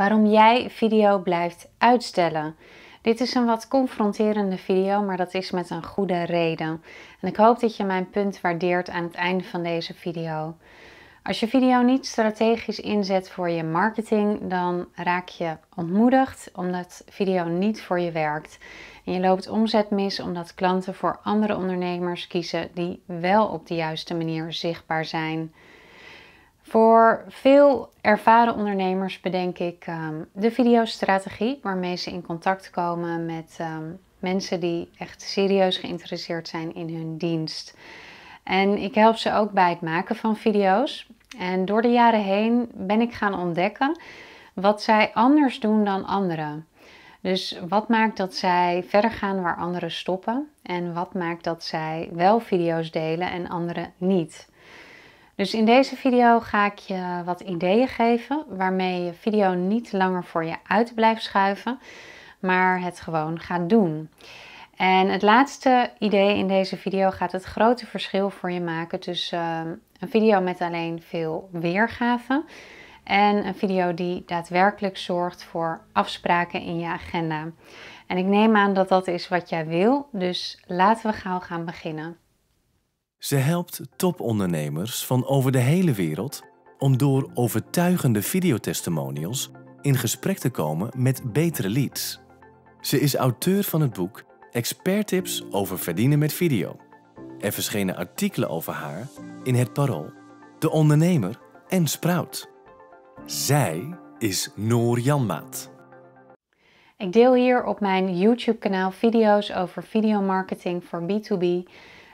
waarom jij video blijft uitstellen. Dit is een wat confronterende video, maar dat is met een goede reden. En ik hoop dat je mijn punt waardeert aan het einde van deze video. Als je video niet strategisch inzet voor je marketing, dan raak je ontmoedigd omdat video niet voor je werkt. En je loopt omzet mis omdat klanten voor andere ondernemers kiezen die wel op de juiste manier zichtbaar zijn. Voor veel ervaren ondernemers bedenk ik um, de videostrategie waarmee ze in contact komen met ehm, mensen die echt serieus geïnteresseerd zijn in hun dienst. En ik help ze ook bij het maken van video's. En door de jaren heen ben ik gaan ontdekken wat zij anders doen dan anderen. Dus wat maakt dat zij verder gaan waar anderen stoppen? En wat maakt dat zij wel video's delen en anderen niet? Dus in deze video ga ik je wat ideeën geven waarmee je video niet langer voor je uit blijft schuiven, maar het gewoon gaat doen. En het laatste idee in deze video gaat het grote verschil voor je maken tussen uh, een video met alleen veel weergave en een video die daadwerkelijk zorgt voor afspraken in je agenda. En ik neem aan dat dat is wat jij wil, dus laten we gauw gaan beginnen. Ze helpt topondernemers van over de hele wereld om door overtuigende videotestimonials in gesprek te komen met betere leads. Ze is auteur van het boek Expert Tips over verdienen met video. Er verschenen artikelen over haar in Het Parool, De Ondernemer en Sprout. Zij is Noor Janmaat. Ik deel hier op mijn YouTube-kanaal video's over videomarketing voor B2B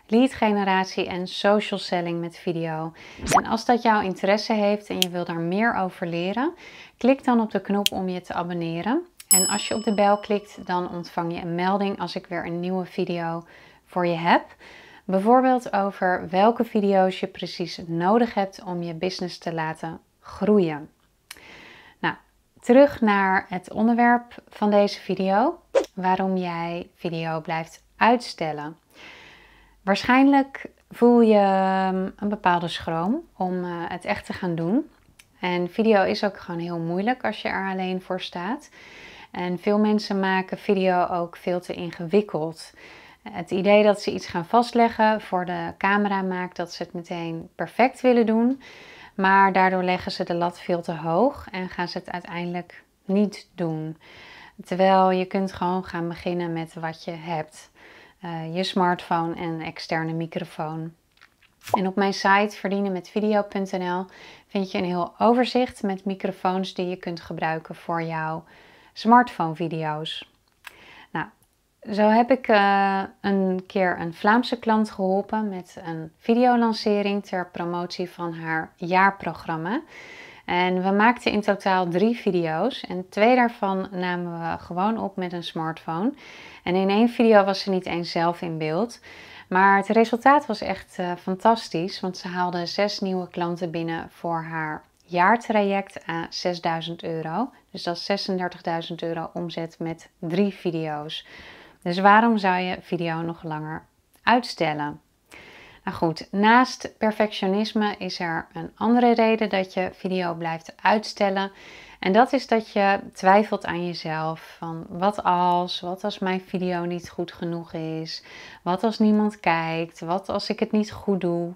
lead generatie en social selling met video. En als dat jouw interesse heeft en je wil daar meer over leren, klik dan op de knop om je te abonneren. En als je op de bel klikt, dan ontvang je een melding als ik weer een nieuwe video voor je heb. Bijvoorbeeld over welke video's je precies nodig hebt om je business te laten groeien. Nou, terug naar het onderwerp van deze video. Waarom jij video blijft uitstellen. Waarschijnlijk voel je ehm, een bepaalde schroom om eh, het echt te gaan doen. En video is ook gewoon heel moeilijk als je er alleen voor staat. En veel mensen maken video ook veel te ingewikkeld. Het idee dat ze iets gaan vastleggen voor de camera maakt dat ze het meteen perfect willen doen. Maar daardoor leggen ze de lat veel te hoog en gaan ze het uiteindelijk niet doen. Terwijl je kunt gewoon gaan beginnen met wat je hebt. Eh, je smartphone en externe microfoon. En op mijn site verdienenmetvideo.nl vind je een heel overzicht met microfoons die je kunt gebruiken voor jouw smartphone video's. Nou, zo heb ik uh, een keer een Vlaamse klant geholpen met een videolancering ter promotie van haar jaarprogramma. En we maakten in totaal drie video's en twee daarvan namen we gewoon op met een smartphone. En in één video was ze niet eens zelf in beeld. Maar het resultaat was echt uh, fantastisch, want ze haalde zes nieuwe klanten binnen voor haar jaartraject aan 6000 euro. Dus dat is 36.000 euro omzet met drie video's. Dus waarom zou je video nog langer uitstellen? Nou goed, naast perfectionisme is er een andere reden dat je video blijft uitstellen. En dat is dat je twijfelt aan jezelf. Van wat als, wat als mijn video niet goed genoeg is? Wat als niemand kijkt? Wat als ik het niet goed doe?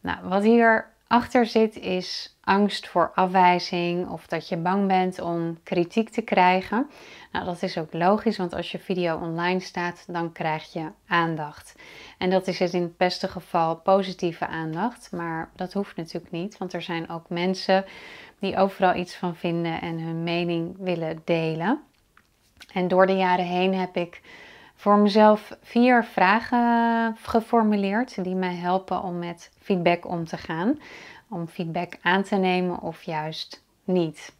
Nou, wat hier achter zit is angst voor afwijzing of dat je bang bent om kritiek te krijgen. Nou, dat is ook logisch, want als je video online staat, dan krijg je aandacht. En dat is het in het beste geval positieve aandacht, maar dat hoeft natuurlijk niet, want er zijn ook mensen die overal iets van vinden en hun mening willen delen. En door de jaren heen heb ik voor mezelf vier vragen geformuleerd die mij helpen om met feedback om te gaan. Om feedback aan te nemen of juist niet.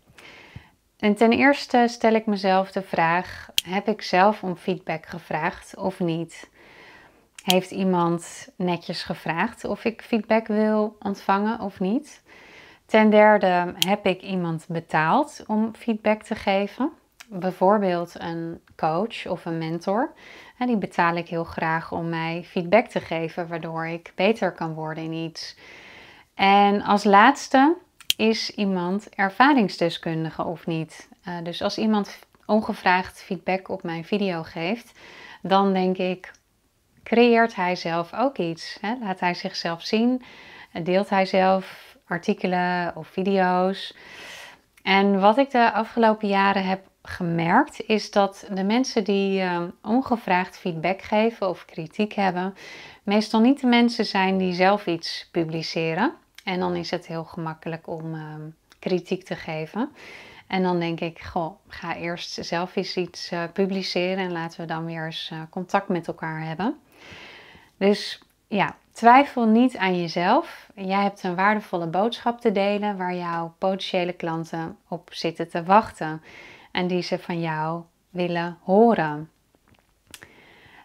En ten eerste stel ik mezelf de vraag: heb ik zelf om feedback gevraagd of niet? Heeft iemand netjes gevraagd of ik feedback wil ontvangen of niet? Ten derde heb ik iemand betaald om feedback te geven. Bijvoorbeeld een coach of een mentor. En die betaal ik heel graag om mij feedback te geven, waardoor ik beter kan worden in iets. En als laatste is iemand ervaringsdeskundige of niet? Uh, dus als iemand ongevraagd feedback op mijn video geeft, dan denk ik, creëert hij zelf ook iets? Hè? Laat hij zichzelf zien? Deelt hij zelf artikelen of video's? En wat ik de afgelopen jaren heb gemerkt, is dat de mensen die uh, ongevraagd feedback geven of kritiek hebben, meestal niet de mensen zijn die zelf iets publiceren. En dan is het heel gemakkelijk om uh, kritiek te geven. En dan denk ik, goh, ga eerst zelf eens iets uh, publiceren en laten we dan weer eens contact met elkaar hebben. Dus ja, twijfel niet aan jezelf. Jij hebt een waardevolle boodschap te delen waar jouw potentiële klanten op zitten te wachten en die ze van jou willen horen.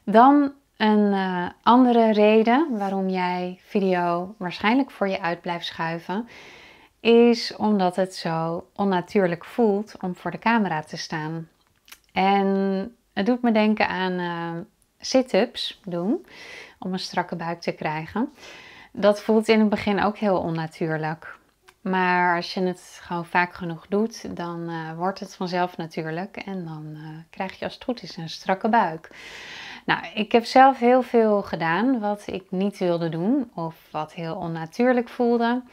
Dan een uh, andere reden waarom jij video waarschijnlijk voor je uit blijft schuiven, is omdat het zo onnatuurlijk voelt om voor de camera te staan. En het doet me denken aan uh, sit-ups doen om een strakke buik te krijgen. Dat voelt in het begin ook heel onnatuurlijk. Maar als je het gewoon vaak genoeg doet, dan uh, wordt het vanzelf natuurlijk. En dan uh, krijg je als het goed is een strakke buik. Nou, ik heb zelf heel veel gedaan wat ik niet wilde doen of wat heel onnatuurlijk voelde.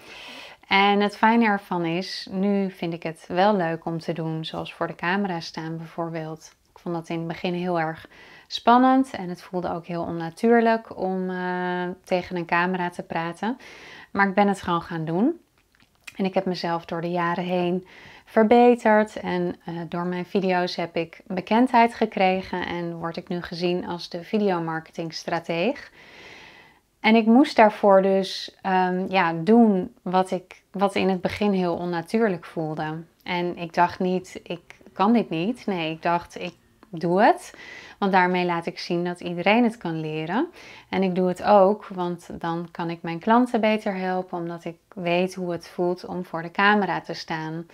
En het fijne ervan is, nu vind ik het wel leuk om te doen, zoals voor de camera staan bijvoorbeeld. Ik vond dat in het begin heel erg spannend en het voelde ook heel onnatuurlijk om uh, tegen een camera te praten. Maar ik ben het gewoon gaan doen. En ik heb mezelf door de jaren heen verbeterd en uh, door mijn video's heb ik bekendheid gekregen en word ik nu gezien als de videomarketingstrateeg. En ik moest daarvoor dus um, ja, doen wat, ik, wat in het begin heel onnatuurlijk voelde. En ik dacht niet, ik kan dit niet. Nee, ik dacht, ik doe het. Want daarmee laat ik zien dat iedereen het kan leren. En ik doe het ook, want dan kan ik mijn klanten beter helpen, omdat ik weet hoe het voelt om voor de camera te staan.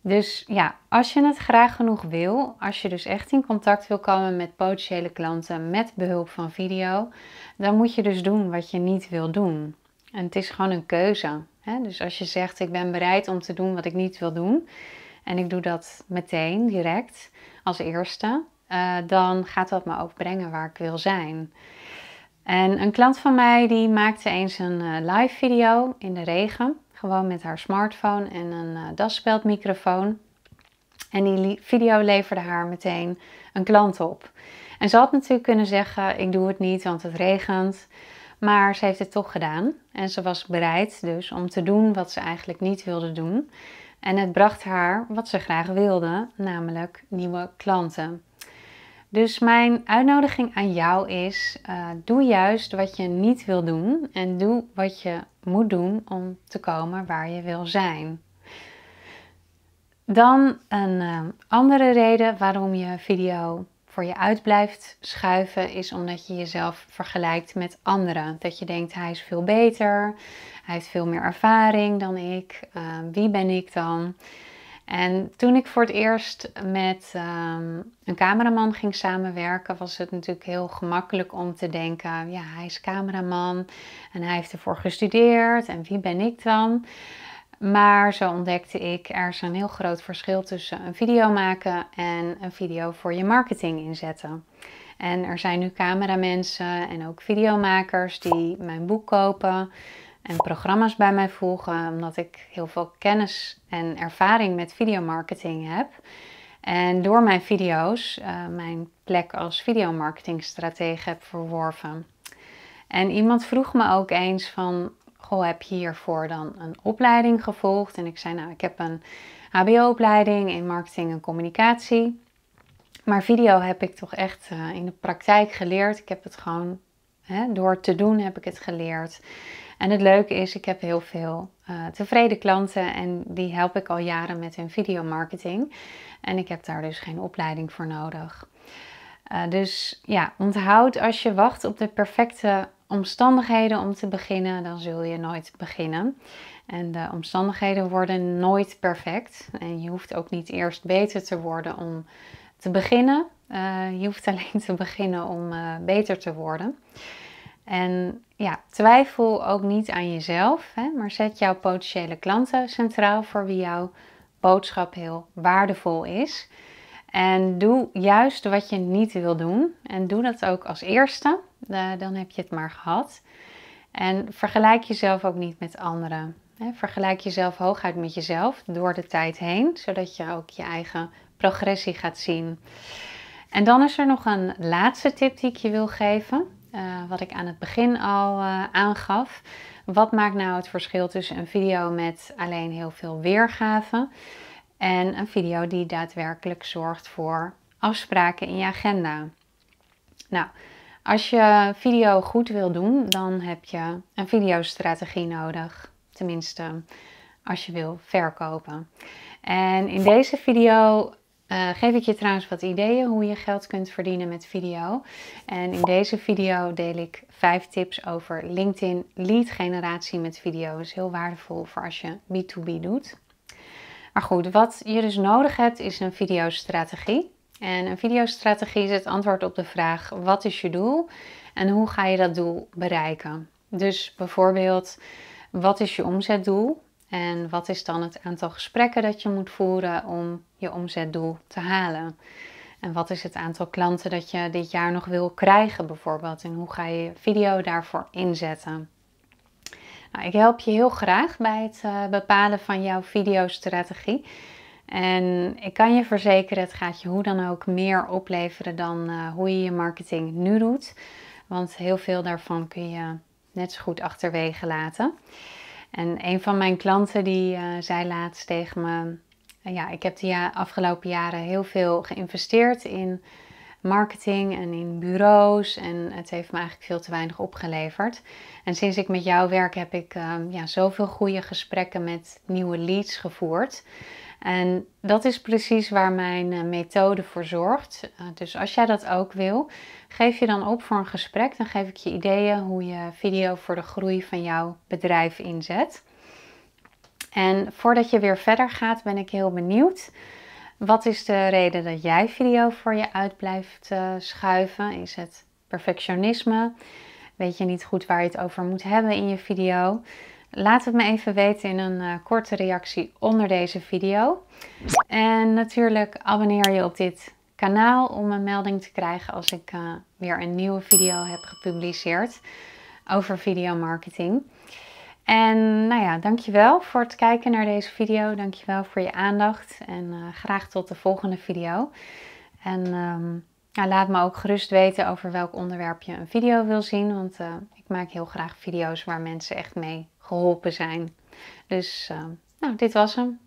Dus ja, als je het graag genoeg wil, als je dus echt in contact wil komen met potentiële klanten met behulp van video, dan moet je dus doen wat je niet wil doen. En het is gewoon een keuze. Hè? Dus als je zegt ik ben bereid om te doen wat ik niet wil doen, en ik doe dat meteen, direct, als eerste, uh, dan gaat dat me ook brengen waar ik wil zijn. En een klant van mij die maakte eens een uh, live video in de regen. Gewoon met haar smartphone en een uh, daspeldmicrofoon. En die video leverde haar meteen een klant op. En ze had natuurlijk kunnen zeggen: Ik doe het niet, want het regent. Maar ze heeft het toch gedaan. En ze was bereid dus om te doen wat ze eigenlijk niet wilde doen. En het bracht haar wat ze graag wilde, namelijk nieuwe klanten. Dus mijn uitnodiging aan jou is: uh, doe juist wat je niet wil doen en doe wat je moet doen om te komen waar je wil zijn. Dan een uh, andere reden waarom je video voor je uit blijft schuiven, is omdat je jezelf vergelijkt met anderen. Dat je denkt: hij is veel beter, hij heeft veel meer ervaring dan ik. Uh, wie ben ik dan? En toen ik voor het eerst met um, een cameraman ging samenwerken, was het natuurlijk heel gemakkelijk om te denken: ja, hij is cameraman en hij heeft ervoor gestudeerd en wie ben ik dan? Maar zo ontdekte ik, er is een heel groot verschil tussen een video maken en een video voor je marketing inzetten. En er zijn nu cameramensen en ook videomakers die mijn boek kopen en programma's bij mij volgen, omdat ik heel veel kennis en ervaring met videomarketing heb. En door mijn video's uh, mijn plek als videomarketingstratege heb verworven. En iemand vroeg me ook eens van, goh, heb je hiervoor dan een opleiding gevolgd? En ik zei, nou, ik heb een HBO-opleiding in marketing en communicatie. Maar video heb ik toch echt uh, in de praktijk geleerd. Ik heb het gewoon, hè, door te doen heb ik het geleerd. En het leuke is, ik heb heel veel uh, tevreden klanten en die help ik al jaren met hun videomarketing. En ik heb daar dus geen opleiding voor nodig. Uh, dus ja, onthoud als je wacht op de perfecte omstandigheden om te beginnen, dan zul je nooit beginnen. En de omstandigheden worden nooit perfect. En je hoeft ook niet eerst beter te worden om te beginnen. Uh, je hoeft alleen te beginnen om beter te worden. En ja, twijfel ook niet aan jezelf, hè, maar zet jouw potentiële klanten centraal voor wie jouw boodschap heel waardevol is. En doe juist wat je niet wil doen. En doe dat ook als eerste. dan heb je het maar gehad. En vergelijk jezelf ook niet met anderen. Vergelijk jezelf hooguit met jezelf door de tijd heen, zodat je ook je eigen progressie gaat zien. En dan is er nog een laatste tip die ik je wil geven, uh, wat ik aan het begin al uh, aangaf. Wat maakt nou het verschil tussen een video met alleen heel veel weergave en een video die daadwerkelijk zorgt voor afspraken in je agenda? Nou, als je video goed wil doen, dan heb je een videostrategie nodig. Tenminste, als je wil verkopen. En in deze video uh, geef ik je trouwens wat ideeën hoe je geld kunt verdienen met video. En in deze video deel ik vijf tips over LinkedIn lead generatie met video. Dat is heel waardevol voor als je B2B doet. Maar goed, wat je dus nodig hebt is een videostrategie. En een videostrategie is het antwoord op de vraag: wat is je doel en hoe ga je dat doel bereiken? Dus bijvoorbeeld, wat is je omzetdoel en wat is dan het aantal gesprekken dat je moet voeren om je omzetdoel te halen? En wat is het aantal klanten dat je dit jaar nog wil krijgen bijvoorbeeld? En hoe ga je video daarvoor inzetten? Nou, ik help je heel graag bij het uh, bepalen van jouw videostrategie. En ik kan je verzekeren, het gaat je hoe dan ook meer opleveren dan uh, hoe je je marketing nu doet. Want heel veel daarvan kun je net zo goed achterwege laten. En een van mijn klanten die uh, zei laatst tegen me: ja, ik heb de afgelopen jaren heel veel geïnvesteerd in marketing en in bureaus. En het heeft me eigenlijk veel te weinig opgeleverd. En sinds ik met jou werk heb ik uh, ja, zoveel goede gesprekken met nieuwe leads gevoerd. En dat is precies waar mijn uh, methode voor zorgt. Uh, dus als jij dat ook wil, geef je dan op voor een gesprek. Dan geef ik je ideeën hoe je video voor de groei van jouw bedrijf inzet. En voordat je weer verder gaat, ben ik heel benieuwd. Wat is de reden dat jij video voor je uit blijft uh, schuiven? Is het perfectionisme? Weet je niet goed waar je het over moet hebben in je video? Laat het me even weten in een uh, korte reactie onder deze video. En natuurlijk abonneer je op dit kanaal om een melding te krijgen als ik uh, weer een nieuwe video heb gepubliceerd over videomarketing. En nou ja, dankjewel voor het kijken naar deze video. Dankjewel voor je aandacht en uh, graag tot de volgende video. En um, nou, laat me ook gerust weten over welk onderwerp je een video wil zien, want uh, ik maak heel graag video's waar mensen echt mee geholpen zijn. Dus uh, nou, dit was hem.